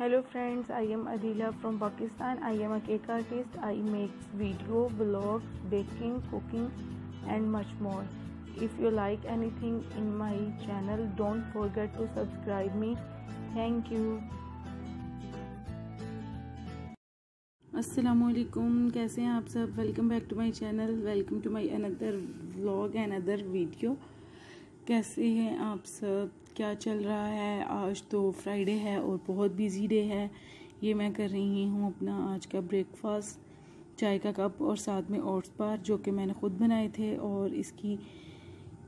Hello friends I am Adeela from Pakistan I am a artist I make video blog baking cooking and much more if you like anything in my channel don't forget to subscribe me thank you असलकुम कैसे हैं आप सब? Welcome back to my channel welcome to my another vlog and other video कैसे हैं आप सब? क्या चल रहा है? आज तो फ्राइडे है और बहुत बिज़ी डे है। ये मैं कर रही हूँ अपना आज का ब्रेकफास्ट चाय का कप और साथ में ओट्स बार जो कि मैंने ख़ुद बनाए थे और इसकी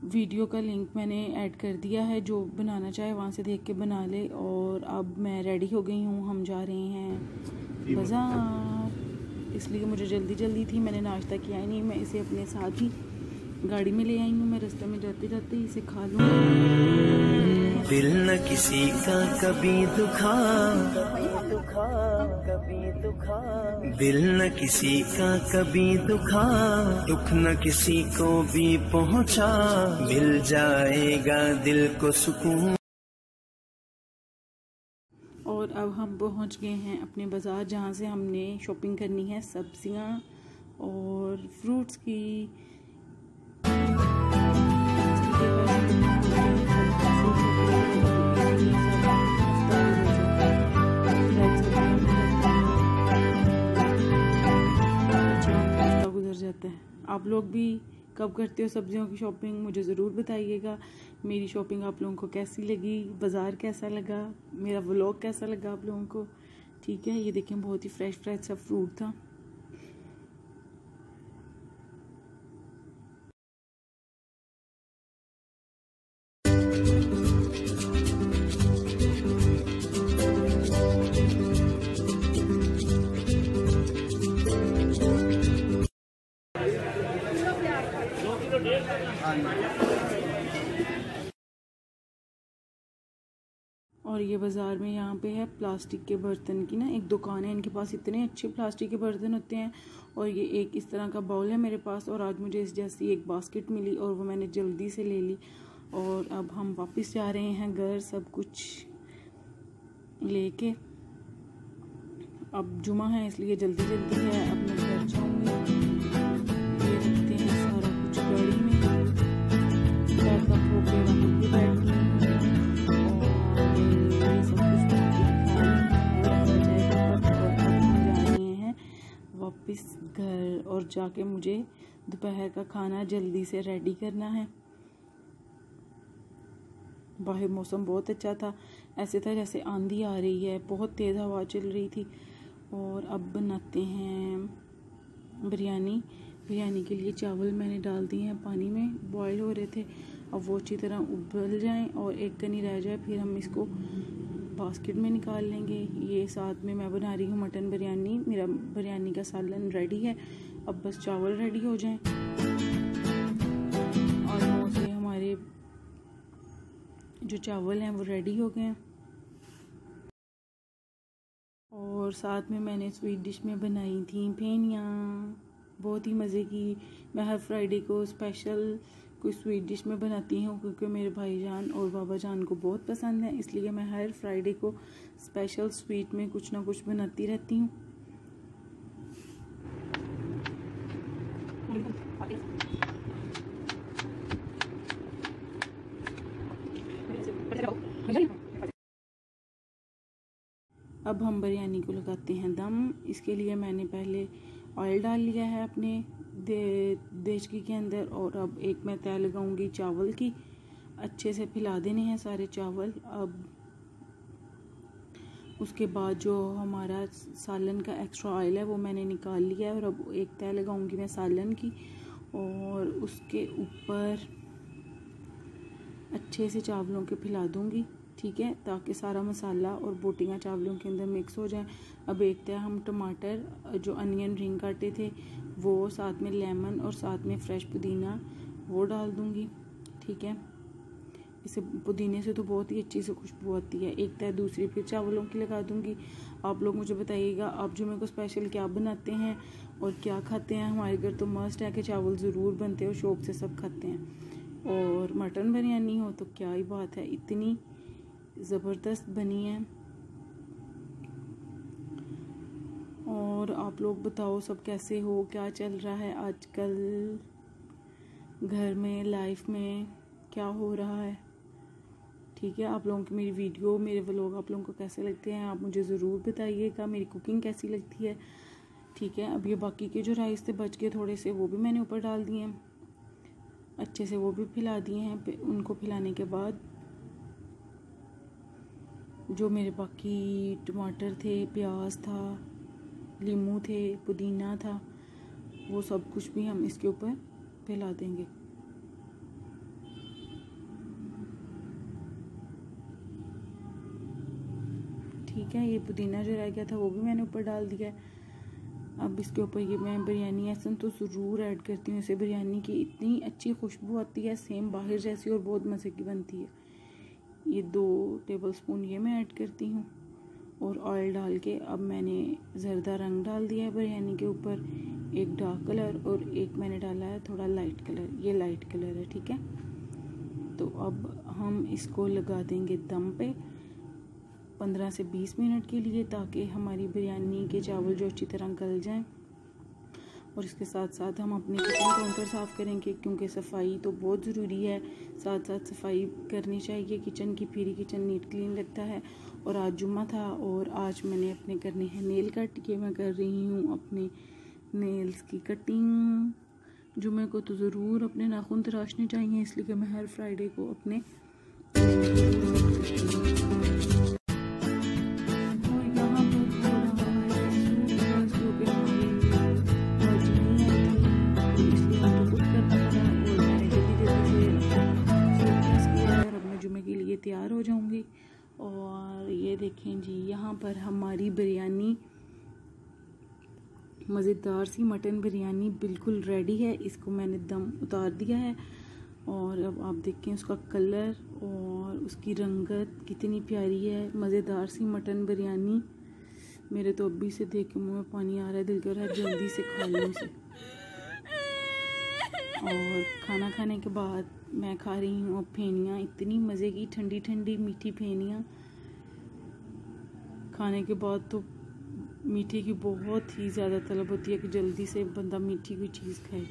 वीडियो का लिंक मैंने ऐड कर दिया है। जो बनाना चाहे वहाँ से देख के बना ले और अब मैं रेडी हो गई हूँ। हम जा रहे हैं बाज़ार। इसलिए मुझे जल्दी जल्दी थी। मैंने नाश्ता किया ही नहीं। मैं इसे अपने साथ ही गाड़ी में ले आई हूँ। मैं रास्ते में जाते जाते इसे खा लूँ। दिल न किसी का कभी दुखा। दुखा कभी दुखा दिल न किसी का कभी दुखा। दुख न किसी को भी पहुँचा। मिल जाएगा दिल को सुकून। और अब हम पहुँच गए हैं अपने बाज़ार, जहाँ से हमने शॉपिंग करनी है, सब्ज़ियाँ और फ्रूट्स की। आप लोग भी कब करते हो सब्जियों की शॉपिंग मुझे ज़रूर बताइएगा। मेरी शॉपिंग आप लोगों को कैसी लगी? बाज़ार कैसा लगा? मेरा व्लॉग कैसा लगा आप लोगों को? ठीक है, ये देखें, बहुत ही फ्रेश फ्रेश सा फ्रूट था। और ये बाज़ार में यहाँ पे है प्लास्टिक के बर्तन की ना, एक दुकान है, इनके पास इतने अच्छे प्लास्टिक के बर्तन होते हैं। और ये एक इस तरह का बाउल है मेरे पास और आज मुझे इस जैसी एक बास्केट मिली और वो मैंने जल्दी से ले ली। और अब हम वापस जा रहे हैं घर, सब कुछ लेके। अब जुमा है, इसलिए जल्दी जल्दी है अब मैं घर जाऊँगी। हैं सारा कुछ गाड़ी में। वापस घर और जाके मुझे दोपहर का खाना जल्दी से रेडी करना है। बाहर मौसम बहुत अच्छा था। ऐसे था जैसे आंधी आ रही है, बहुत तेज़ हवा चल रही थी। और अब बनाते हैं बिरयानी। बिरयानी के लिए चावल मैंने डाल दिए हैं पानी में बॉईल हो रहे थे। अब वो अच्छी तरह उबल जाएँ और एक कनी रह जाए, फिर हम इसको बास्केट में निकाल लेंगे। ये साथ में मैं बना रही हूँ मटन बिरयानी। मेरा बिरयानी का सालन रेडी है। अब बस चावल रेडी हो जाएँ। और से हमारे जो चावल हैं, वो रेडी हो गए हैं। और साथ में मैंने स्वीट डिश में बनाई थी फेनियाँ बहुत ही मज़े की। मैं हर फ्राइडे को स्पेशल कोई स्वीट डिश में बनाती हूँ क्योंकि मेरे भाईजान और बाबा जान को बहुत पसंद है, इसलिए मैं हर फ्राइडे को स्पेशल स्वीट में कुछ ना कुछ बनाती रहती हूँ। अब हम बिरयानी को लगाते हैं दम। इसके लिए मैंने पहले ऑयल डाल लिया है अपने। दे के अंदर। और अब एक मैं तय लगाऊँगी चावल की। अच्छे से फैला देने हैं सारे चावल। अब उसके बाद जो हमारा सालन का एक्स्ट्रा ऑयल है, वो मैंने निकाल लिया है। और अब एक तय लगाऊँगी मैं सालन की। और उसके ऊपर अच्छे से चावलों के फैला दूँगी। ठीक है, ताकि सारा मसाला और बोटियाँ चावलों के अंदर मिक्स हो जाए। अब एक तय हम टमाटर, जो अनियन रिंग काटे थे, वो साथ में लेमन और साथ में फ्रेश पुदीना, वो डाल दूँगी, ठीक है। इसे पुदीने से तो बहुत ही अच्छी से खुशबू आती है। एक तय दूसरी फिर चावलों की लगा दूँगी। आप लोग मुझे बताइएगा, आप जो मेरे को स्पेशल क्या बनाते हैं और क्या खाते हैं, हमारे घर तो मस्ट है कि चावल ज़रूर बनते हैं और शौक से सब खाते हैं। और मटन बिरयानी हो तो क्या ही बात है, इतनी ज़बरदस्त बनी है। और आप लोग बताओ सब कैसे हो, क्या चल रहा है आजकल? घर में लाइफ में क्या हो रहा है? ठीक है, आप लोगों की मेरी वीडियो मेरे व्लॉग आप लोगों को कैसे लगते हैं, आप मुझे ज़रूर बताइएगा, मेरी कुकिंग कैसी लगती है। ठीक है, अब ये बाकी के जो राइस थे, बच गए थोड़े से, वो भी मैंने ऊपर डाल दिए हैं। अच्छे से वो भी फैला दिए हैं, उनको फैलाने के बाद जो मेरे बाकी टमाटर थे, प्याज था, लीमू थे, पुदीना था, वो सब कुछ भी हम इसके ऊपर फैला देंगे। ठीक है, ये पुदीना जो रह गया था वो भी मैंने ऊपर डाल दिया है। अब इसके ऊपर ये मैं बिरयानी एसन तो ज़रूर ऐड करती हूँ। इसे बिरयानी की इतनी अच्छी खुशबू आती है, सेम बाहर जैसी और बहुत मज़े की बनती है। ये दो टेबल स्पून ये मैं ऐड करती हूँ। और ऑयल डाल के अब मैंने ज़रदा रंग डाल दिया है बिरयानी के ऊपर। एक डार्क कलर और एक मैंने डाला है थोड़ा लाइट कलर ये लाइट कलर है, ठीक है? तो अब हम इसको लगा देंगे दम पे पंद्रह से बीस मिनट के लिए ताकि हमारी बिरयानी के चावल जो अच्छी तरह गल जाएँ। और इसके साथ साथ हम अपने किचन काउंटर साफ़ करेंगे, क्योंकि सफ़ाई तो बहुत ज़रूरी है। साथ साथ सफ़ाई करनी चाहिए। किचन की फिर किचन नीट क्लीन लगता है। और आज जुम्मा था और आज मैंने अपने करने हैं नेल कट के मैं कर रही हूँ अपने नेल्स की कटिंग। जुम्मे को तो ज़रूर अपने नाखून तराशने चाहिए, इसलिए कि मैं हर फ्राइडे को अपने यहाँ पर हमारी बिरयानी, मज़ेदार सी मटन बिरयानी बिल्कुल रेडी है। इसको मैंने दम उतार दिया है और अब आप देखें उसका कलर और उसकी रंगत कितनी प्यारी है। मज़ेदार सी मटन बिरयानी। मेरे तो अभी से देख के मुँह में पानी आ रहा है, दिल कर रहा है जल्दी से खा लूँ उसे और खाना खाने के बाद मैं खा रही हूँ फेनियाँ, इतनी मज़े की ठंडी ठंडी मीठी फेनियाँ। खाने के बाद तो मीठे की बहुत ही ज़्यादा तलब होती है कि जल्दी से बंदा मीठी कोई चीज़ खाए।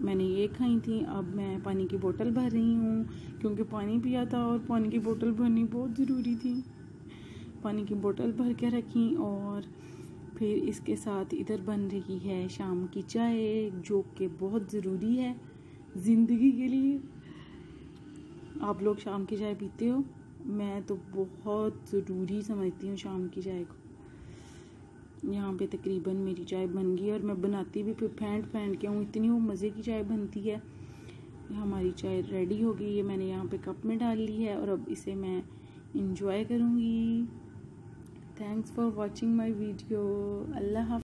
मैंने ये खाई थी, अब मैं पानी की बोतल भर रही हूँ, क्योंकि पानी पिया था और पानी की बोतल भरनी बहुत ज़रूरी थी। पानी की बोतल भर के रखी और फिर इसके साथ इधर बन रही है शाम की चाय, जो कि बहुत ज़रूरी है ज़िंदगी के लिए। आप लोग शाम की चाय पीते हो? मैं तो बहुत ज़रूरी समझती हूँ शाम की चाय को। यहाँ पे तकरीबन मेरी चाय बन गई और मैं बनाती भी फिर फेंट फेंट के हूँ इतनी वो मज़े की चाय बनती है। हमारी चाय रेडी हो गई है। मैंने यहाँ पे कप में डाल ली है और अब इसे मैं इंजॉय करूँगी। Thanks for watching my video Allah